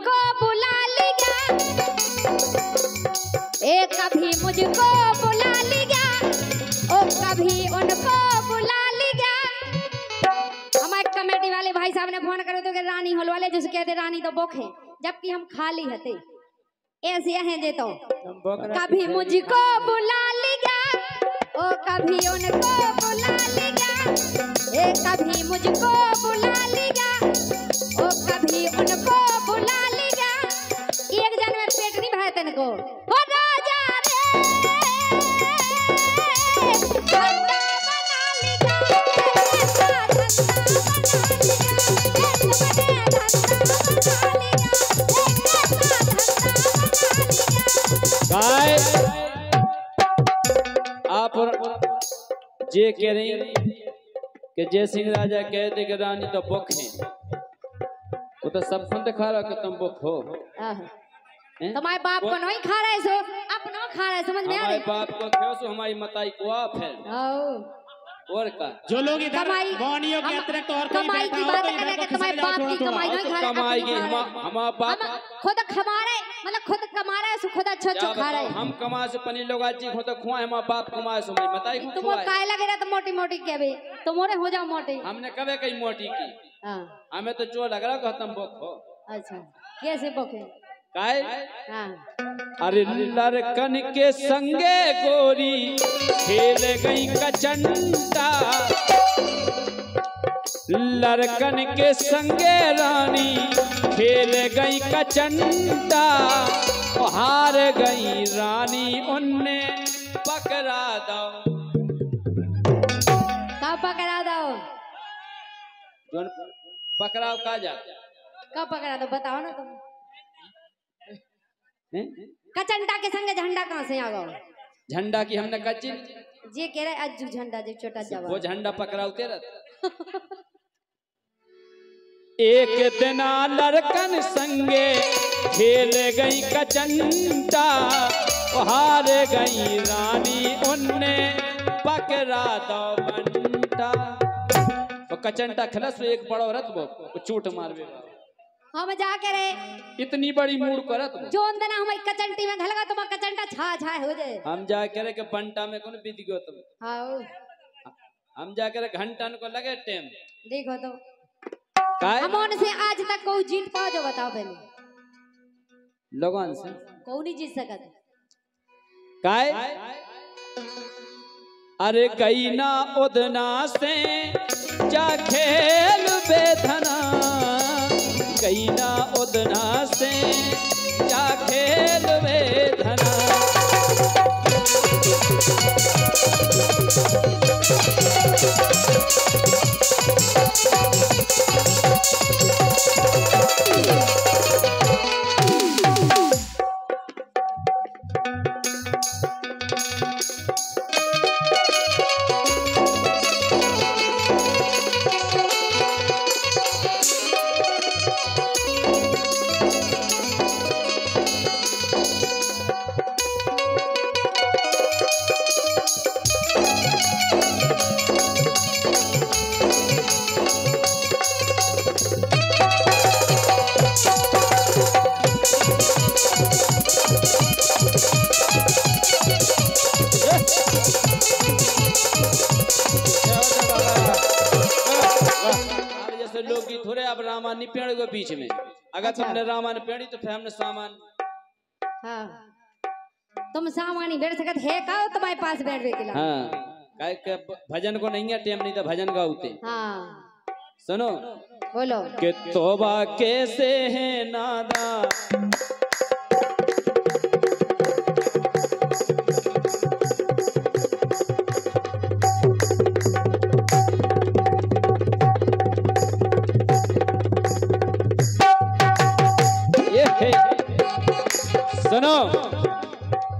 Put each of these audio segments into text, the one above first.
मुझको बुला लिया। ए कभी मुझको बुला लिया। ओ कभी उनको बुला लिया। हमारे कमेटी वाले भाई साहब ने फ़ोन करे तो कि रानी होल वाले जिसे कहते रानी तो है जबकि हम खाली हते ऐसे हैं जे तो। कभी मुझको बुला लिया। ओ कभी उनको बुला लिया। ए कभी मुझको बुला लिया। ओ कभी उनको बना लिया काय आप जे कह रही कि जय सिंह राजा कहते कि रानी तो बुक है वो तो सब फंद खा रहा कि तुम हो आह। हैं? तुम्हारे बाप को नहीं खा रहे सो अपना खा रहे समझ में आ हमारे रही? बाप को खेो सो हमारी मताई को आप है। आओ। और का? जो लोग इधर कमाई के अतिरिक्त और कोई कमाई की हो बात तो करें कि तुम्हारे जाओ बाप की कमाई नहीं खा रहे हम रहे। हमारा बाप खुद कमा रहे मतलब खुद कमा रहे सो खुद अच्छा अच्छा खा रहे। हम कमा से पनी लोग आज जी तो खुआ हमारा बाप कमाए सो हमारी मताई को तुम काय लगे रहे तो मोटी मोटी के भी? मोरे हो जाओ मोटी। हमने कभी कहीं मोटी की? हाँ। हमें तो चोर लग रहा कि तुम बुक हो अच्छा कैसे बोके काय? हाँ। अरे लड़कन के संगे गोरी खेल गई कचंटा लड़कन के संगे रानी खेल गई कचंटा ओ हार गई रानी उनने पकड़ा दो। कब पकड़ा दो? जोन पकड़ाओ का जा? कब पकड़ा दो? बताओ ना तुम। कचंटा के संगे झंडा कहाँ से आ गो झंडा की हमने कच्ची जे कह रहे अज्जू झंडा जो छोटा वो जवाब झंडा पकड़ाते रहते एक दिना लड़कन संगे खेल गई कचंटा हार गई रानी उनने पकड़ा दो बंटा तो कचंटा खलस वो एक बड़ो रथ वो वो चूट मारवे हम जा के रे। इतनी बड़ी मूड करत वो। जो अंदर हम कचंटी में घलगा तुम कचंटा छा छा हो जाए। हम जा करे के बंटा में कौन बीत गयो तुम? हाँ हम जा करे घंटन को लगे टेम। देखो तो। काय? हम उनसे आज तक कोई जीत पाओ जो बताओ पहले। लोगन से। कोई नहीं जीत सकत। काय? अरे गई ना उदना से जा खेल बेधना। गई ना उदना से अब रामा नहीं पेड़ गो बीच में। अगर अच्छा। तुमने ने पेड़ी तो फिर हमने सामान। हाँ। तुम सामानी बैठ सकत है का तुम्हारे पास बैठ के ला हाँ। काय के भजन को नहीं है टाइम नहीं तो भजन गाउते हाँ। सुनो। बोलो। के तोबा कैसे है नादा?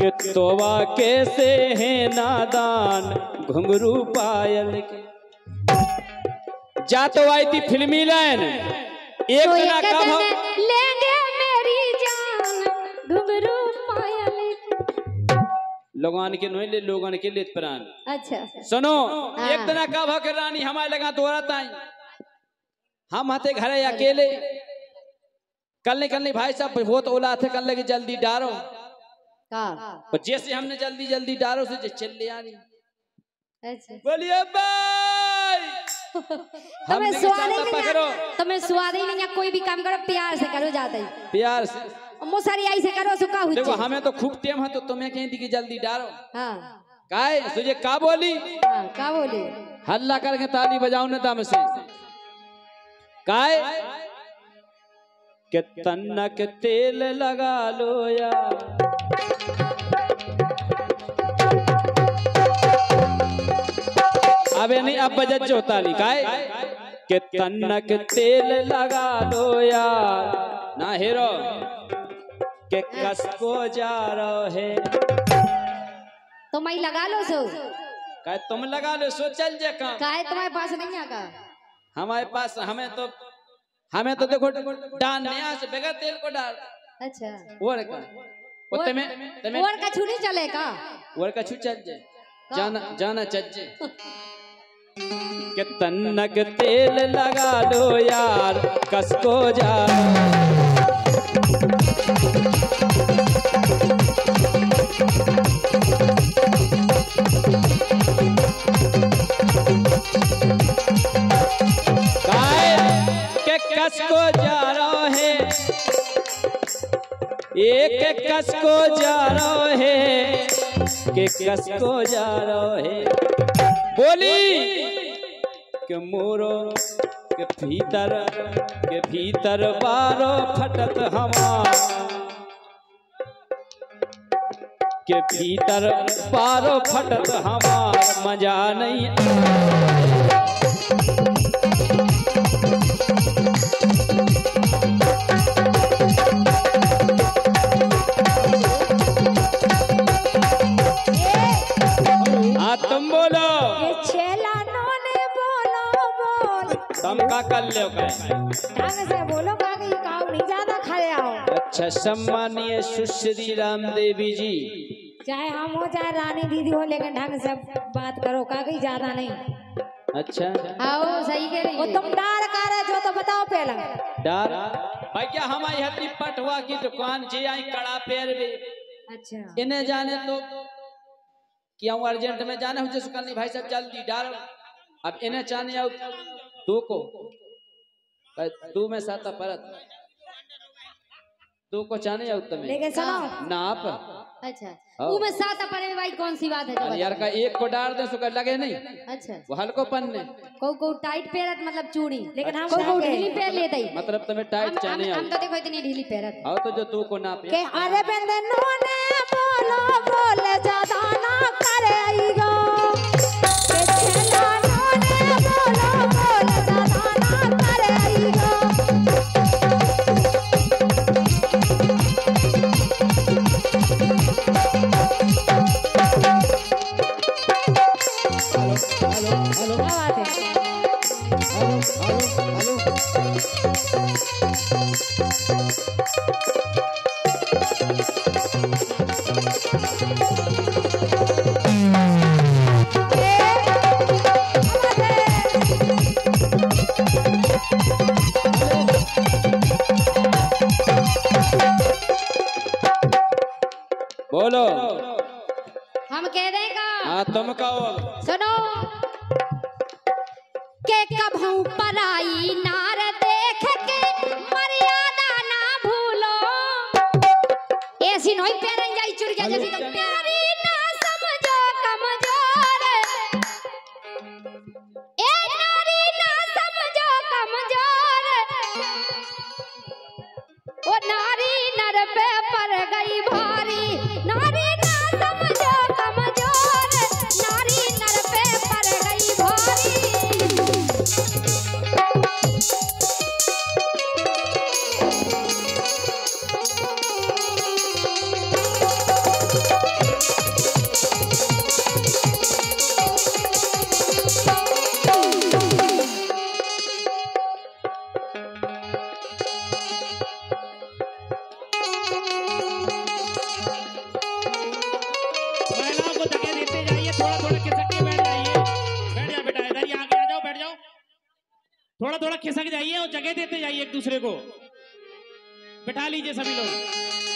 कि तोबा कैसे है नादान? घुंघरू पायल के। जा तो आई थी फिल्मी लाइन। एक जना एक का दिन भाव लेंगे मेरी जान। घुंघरू पायल की। लोगन के नहीं ले लोगन के ले प्राण। अच्छा। सुनो हाँ। एक जना का के रानी हमारे लगा दोहराता है हम आते घरे अकेले। कल नहीं कल नहीं भाई साहब बहुत ओला थे कल लगे जल्दी डारो। का और जैसे हमने जल्दी जल्दी डारो से चल ले आनी अच्छा बोलिए भाई। तुम्हें स्वाद ही नहीं है तुम्हें स्वाद ही नहीं है कोई भी काम करो प्यार से करो जाते। ही प्यार से। मुसरी आई से करो सुखा हुई देखो हमें तो खूब टेम है तो तुम्हें कहीं दी कि जल्दी डारो। हाँ। काय तुझे का बोली? हाँ का बोले? हल्ला करके ताली बजाओ न दम से। काय? के तन्नक तेल लगा लो यार अबे नहीं अब बजत जो ताली काय? के तन्नक तेल लगा लो यार ना हेरो। के कसको जा रहे। तो मैं लगा लो सो। काय तुम लगा लो सो चल जे काम। काहे तुम्हारे पास नहीं आका हमारे पास हमें तो हमें तो देखो डाल नया से बगैर तेल को डाल। अच्छा। और का वो तमे तमे और का छुरी चले चलेगा और का छुरी चल जे। जाना जाना चल जे। के तन्नक तेल लगा लो यार कसको जा। एक एक कसको जा रहा है। के कसको जा रहा है। बोली के मोरो, के भीतर के भीतर बारो फटत हमार। के भीतर बारो फटत हमार। मज़ा नहीं का कर लो का ढंग से बोलो का कि काऊ नहीं ज़्यादा खाए आओ अच्छा सम्मानीय सुश्री राम देवी जी। चाहे हम हो चाहे रानी दीदी हो लेकिन ढंग से बात करो का कि ज़्यादा नहीं। अच्छा। आओ सही कह रही वो तुम डार कर रहे जो तो बताओ पहला। डार? भैया हमारी हड्डी पटवा की दुकान जी आई कड़ा पैर भी। अच्छा। इन्हें जाने तो कि हम अर्जेंट में जाने हो जिसको कल नहीं भाई साहब जल्दी डाल अब इन्हें चाहने आओ। तू को। तू में साता परत। तू को चाहने आओ तुम्हें लेकिन सुनो। नाप अच्छा। हाँ। वो में सात अपने भाई कौन सी बात है यार का एक को डाल दे सो लगे नहीं। अच्छा। वो हल्को पन्ने को को टाइट पैरत मतलब चूड़ी लेकिन हम अच्छा। को ढीली पैर लेते ही। मतलब तुम्हें टाइट चाहने हम तो देखो इतनी ढीली पैरत आओ तो जो तू को नाप के अरे बंदनो ने बोलो बोल ज़्यादा ना करे। बोलो खिसक जाइए और जगह देते जाइए एक दूसरे को। बिठा लीजिए सभी लोग।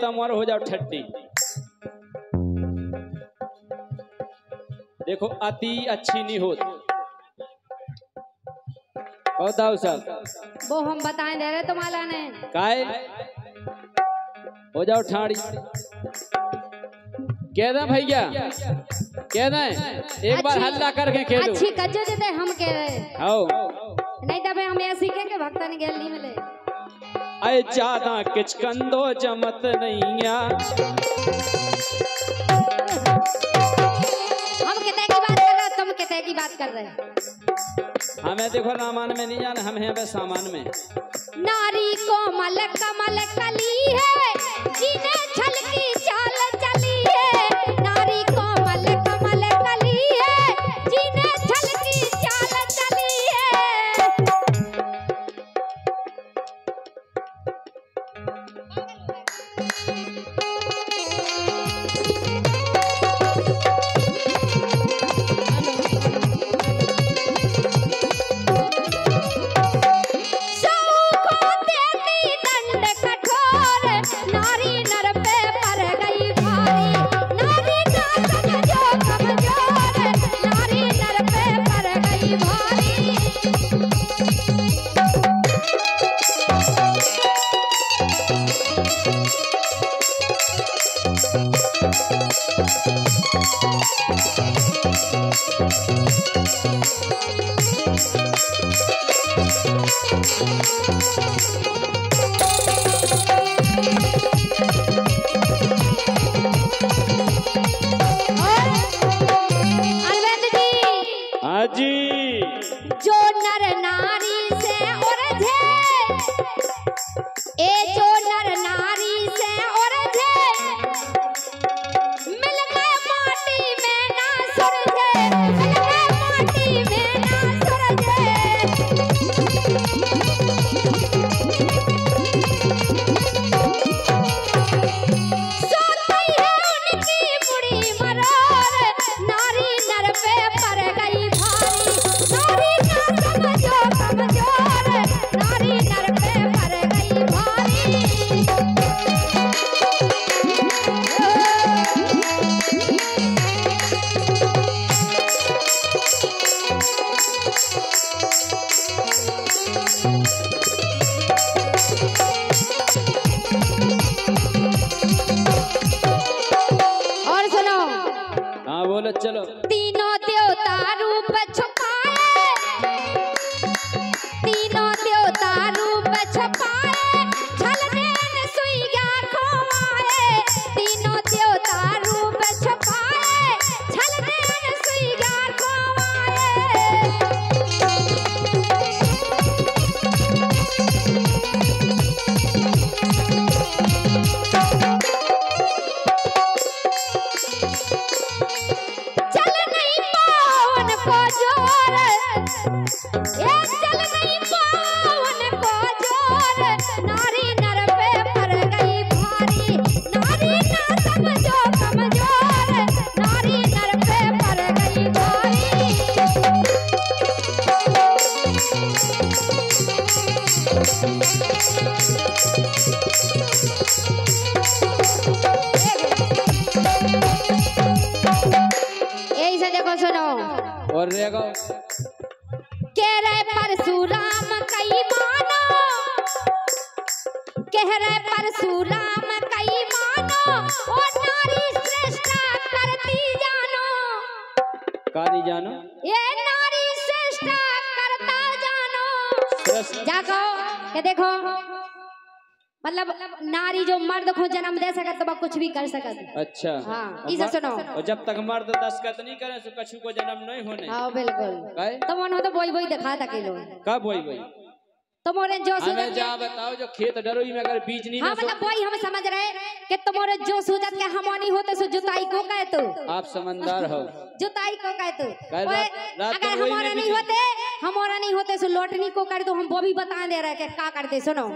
तमवर हो जाओ ठट्टी देखो अति अच्छी नहीं होती। और दाऊ साहब? वो हम बताएँ दे रहे तुम्हारा ने। काय? हो जाओ ठाड़ी। कह दे भैया कह दे एक बार हल्ला करके कह दो अच्छी कज्जो देते हम कह रहे आओ। नहीं तब हम ये सीखेंगे भक्ता ने गैल नहीं मिले अय ज़्यादा किच कंदो जमत नैया हम कितने की बात कर रहे तुम कितने की बात कर रहे हमें देखो रामान में नहीं जान हम हैं बस सामान में। नारी कोमल कमल कली है जीने छल श्रेष्ठ कहो के देखो। मतलब नारी जो मर्द को जन्म दे सकत तो कुछ भी कर सकत अच्छा। हाँ, इसे सुनो। और जब तक मर्द दस्खत नहीं करे तो कछु को जन्म नहीं होने। हाँ बिल्कुल। तो मन हो तो बोई बोई दिखा था का कब बोई वही तुम्हारे जो हमें जा बताओ जो खेत डरोई में अगर बीज नहीं हाँ मतलब वही हम समझ रहे कि तुम्हारे जो सूरत के हमनी होते सो जुताई को कहे तू। आप समझदार हो। जुताई को कहे तू। अगर हमारा नहीं होते हमारा नहीं होते सो लौटनी को कर दो हम वो भी बता दे रहे कि का करते सुनो।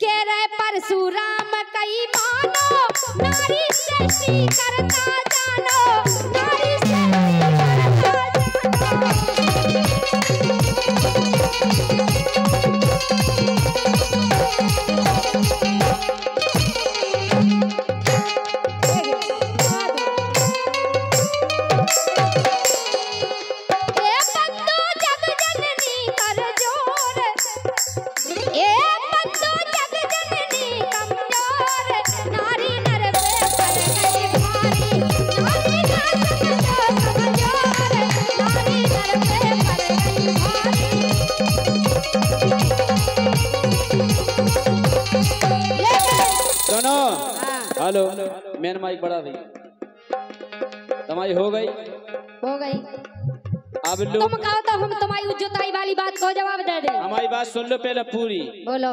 के रे परशुराम कई मानो नारी सृष्टि करता जानो नारी हेलो मेन माइक बढ़ा दी। तमाई हो गई? हो गई। अब तुम कहो तो हम तुम्हारी जुताई वाली बात को जवाब दे दे। हमारी बात सुन लो पहले पूरी। बोलो।